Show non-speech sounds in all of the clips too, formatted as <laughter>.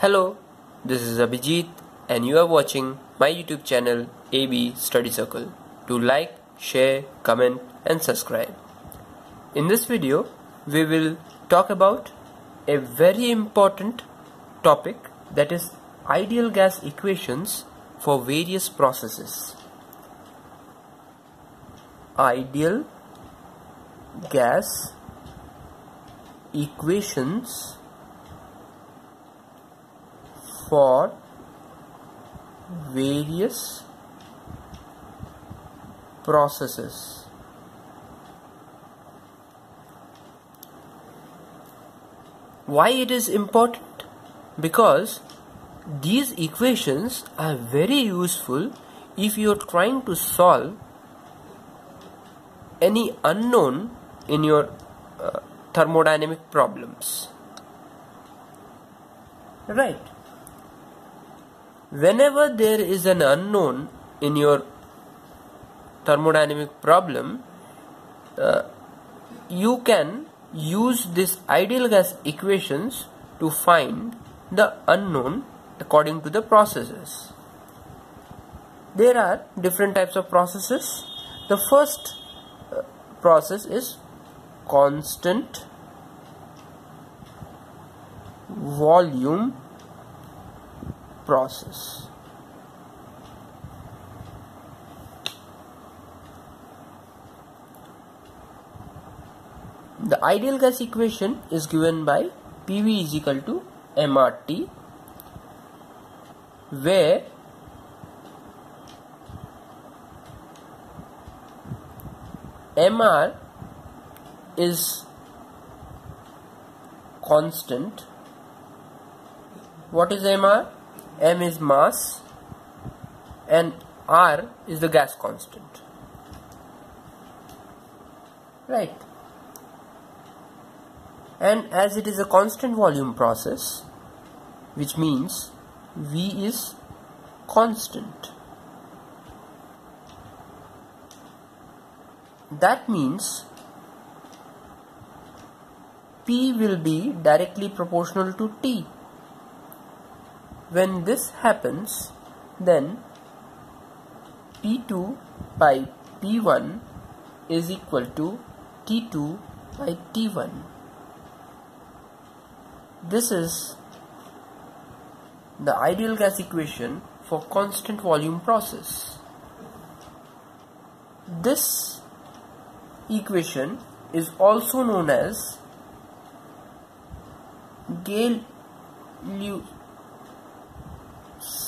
Hello, this is Abhijit and you are watching my YouTube channel AB Study Circle. Do like, share, comment and subscribe. In this video, we will talk about a very important topic that is ideal gas equations for various processes. Ideal gas equations for various processes. Why it is important? Because these equations are very useful if you are trying to solve any unknown in your uh, thermodynamic problems. Right. Whenever there is an unknown in your thermodynamic problem, uh, you can use this ideal gas equations to find the unknown according to the processes. There are different types of processes. The first uh, process is constant volume process. The ideal gas equation is given by PV is equal to MRT where MR is constant. What is MR? M is mass and R is the gas constant. Right. And as it is a constant volume process, which means V is constant. That means P will be directly proportional to T. When this happens, then P2 by P1 is equal to T2 by T1. This is the ideal gas equation for constant volume process. This equation is also known as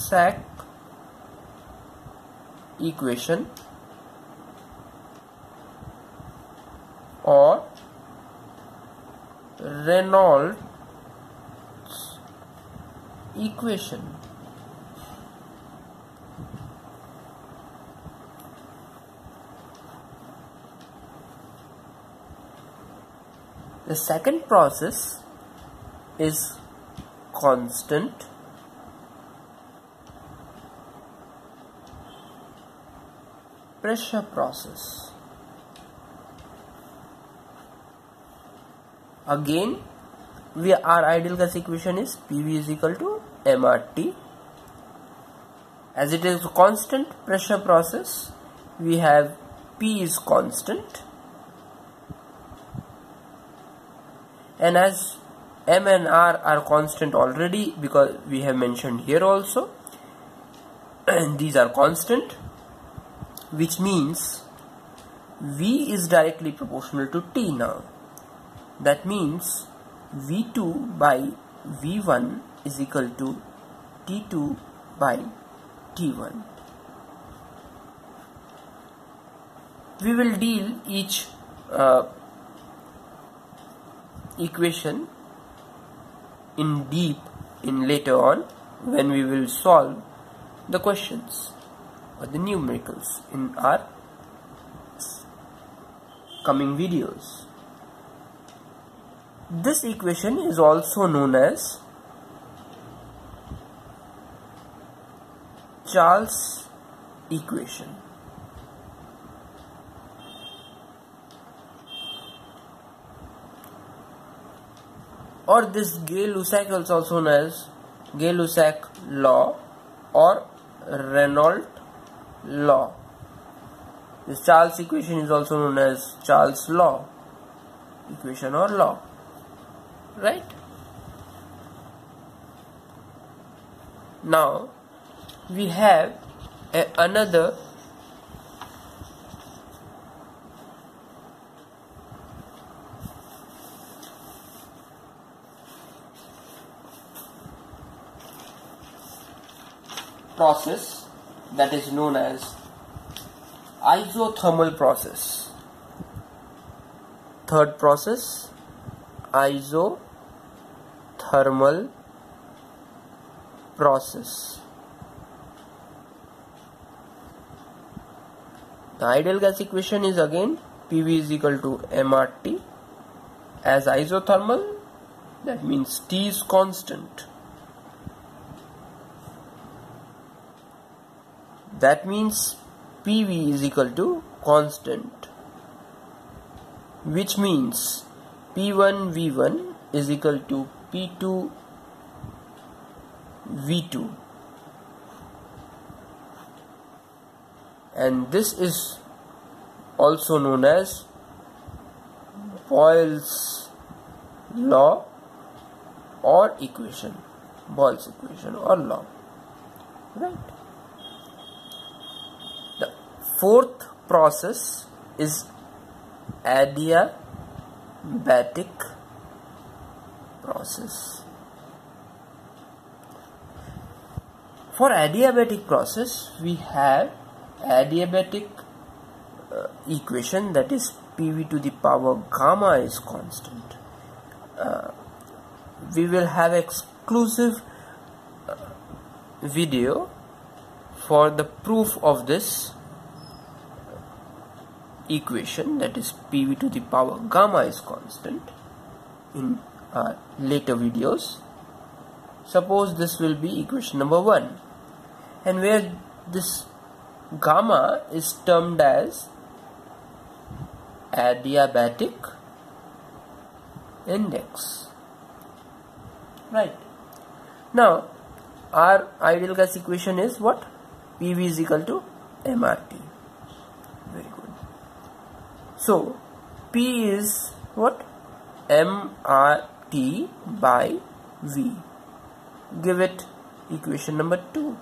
Gay-Lussac equation or Regnault's equation. The second process is constant pressure process. Again, we our ideal gas equation is PV is equal to MRT. As it is a constant pressure process, we have P is constant and as M and R are constant already because we have mentioned here also and <clears throat> these are constant which means V is directly proportional to T now. That means V2 by V1 is equal to T2 by T1 we will deal each uh, equation in deep in later on when we will solve the questions or the numericals in our coming videos. This equation is also known as Charles equation. or this Gay-Lussac is also known as Gay-Lussac law or Regnault's law. This Charles equation is also known as Charles law equation or law. Right? Now we have a, another process that is known as isothermal process. Third process isothermal process. The ideal gas equation is again PV is equal to MRT as isothermal that means T is constant that means PV is equal to constant which means P1 V1 is equal to P2 V2 and this is also known as Boyle's law or equation Boyle's equation or law. Right fourth process is adiabatic process. For adiabatic process we have adiabatic uh, equation that is pv to the power gamma is constant. Uh, we will have exclusive uh, video for the proof of this equation that is PV to the power gamma is constant in our later videos. Suppose this will be equation number 1 and where this gamma is termed as adiabatic index right? Now our ideal gas equation is what? PV is equal to MRT so P is what? MRT by V. Give it equation number 2.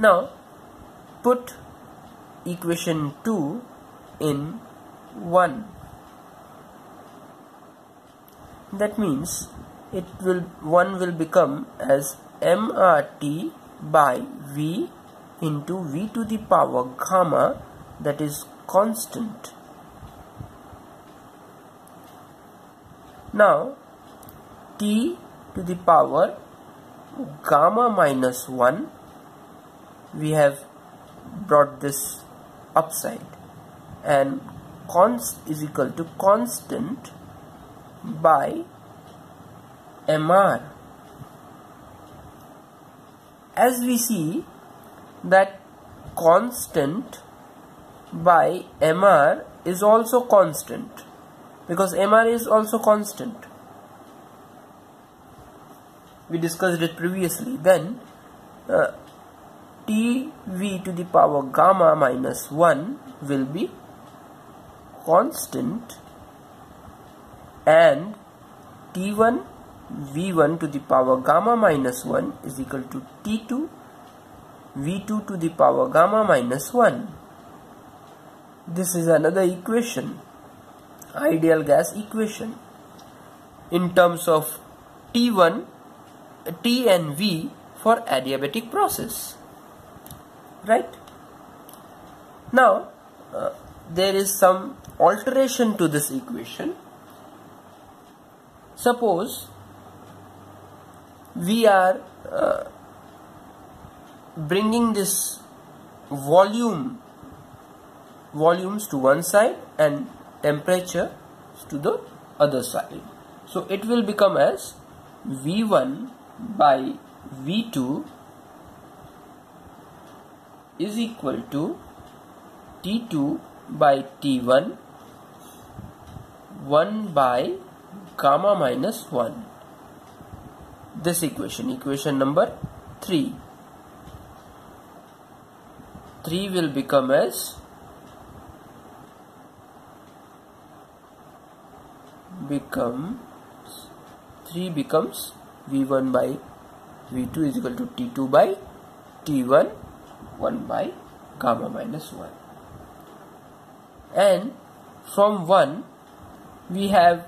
Now put equation 2 in 1. That means it will 1 will become as MRT by V into V to the power gamma that is constant. Now t to the power gamma minus 1 we have brought this upside and const is equal to constant by mr as we see that constant by mr is also constant because mr is also constant. We discussed it previously then uh, tv to the power gamma minus 1 will be constant and t1 v1 to the power gamma minus 1 is equal to t2 v2 to the power gamma minus 1 this is another equation. Ideal gas equation. In terms of T1 T and V for adiabatic process. Right? Now uh, there is some alteration to this equation. Suppose we are uh, bringing this volume volumes to one side and temperature to the other side. So it will become as V1 by V2 is equal to T2 by T1 1 by gamma minus 1 this equation equation number 3 3 will become as becomes 3 becomes v1 by v2 is equal to t2 by t1 1 by gamma minus 1 and from 1 we have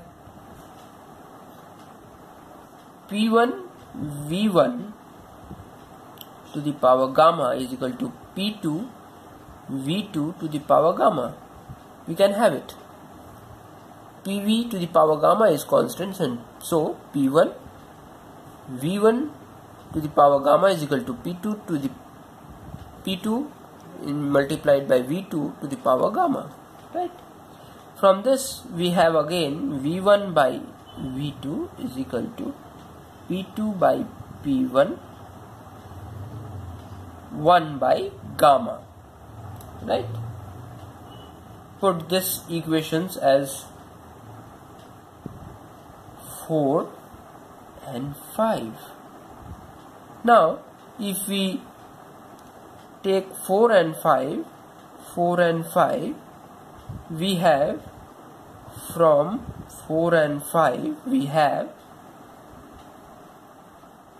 p1 v1 to the power gamma is equal to p2 v2 to the power gamma. We can have it pv to the power gamma is constant and so p1 v1 to the power gamma is equal to p2 to the p2 multiplied by v2 to the power gamma right? From this we have again v1 by v2 is equal to p2 by p1 1 by gamma right? Put this equations as 4 and 5 now if we take 4 and 5 4 and 5 we have from 4 and 5 we have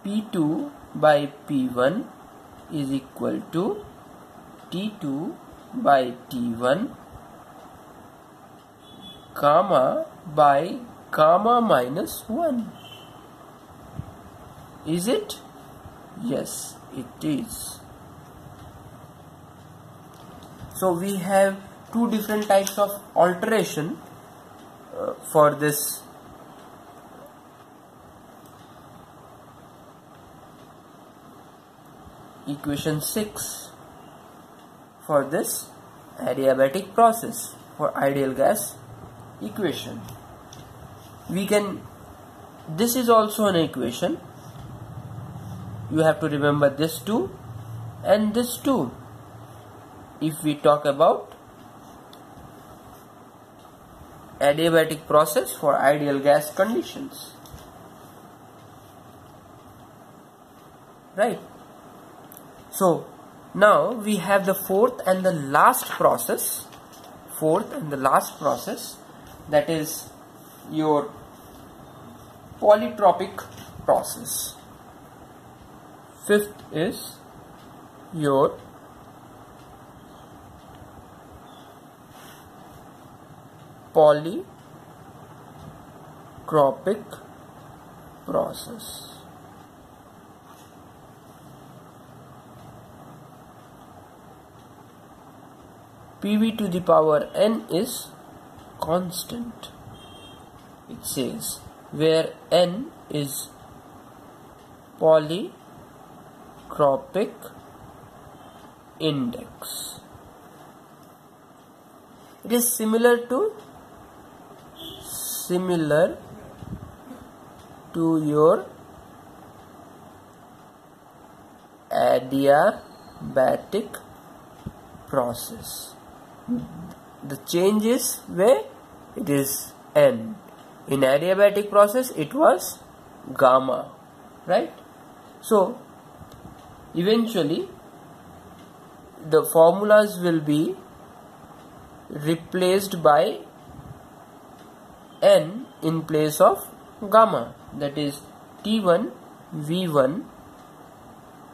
P2 by P1 is equal to T2 by T1 comma by gamma minus 1 is it? Yes it is. So we have two different types of alteration uh, for this. Equation 6 for this adiabatic process for ideal gas equation we can this is also an equation. You have to remember this too and this too. If we talk about adiabatic process for ideal gas conditions. Right? So now we have the fourth and the last process. Fourth and the last process that is your polytropic process. Fifth is your polytropic process. Pv to the power n is constant. It says where n is polytropic index. It is similar to similar to your adiabatic process. The change is where? It is n in adiabatic process it was gamma right? So eventually the formulas will be replaced by n in place of gamma. That is t1 v1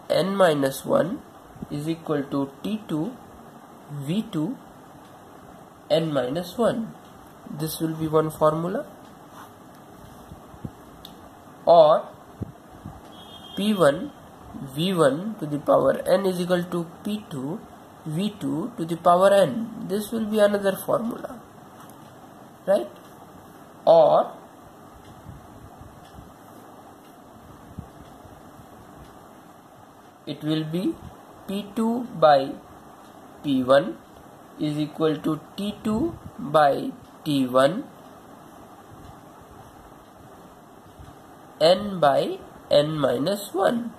n minus 1 is equal to t2 v2 n minus 1 this will be one formula or p1 v1 to the power n is equal to p2 v2 to the power n. This will be another formula right? Or it will be p2 by p1 is equal to T2 by T1 n by n minus 1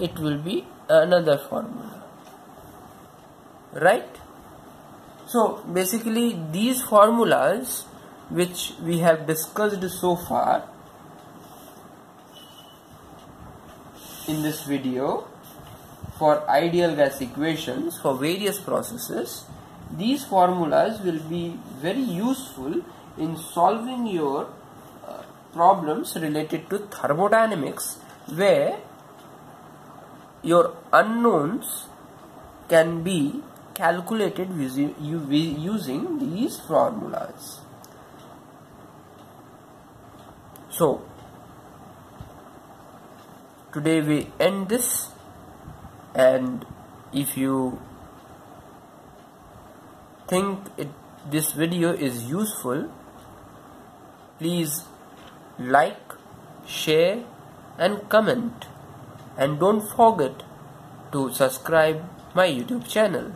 it will be another formula. Right? So basically these formulas which we have discussed so far in this video for ideal gas equations for various processes these formulas will be very useful in solving your problems related to thermodynamics where your unknowns can be calculated using these formulas. So, today we end this and if you think it, this video is useful please like share and comment. And don't forget to subscribe my youtube channel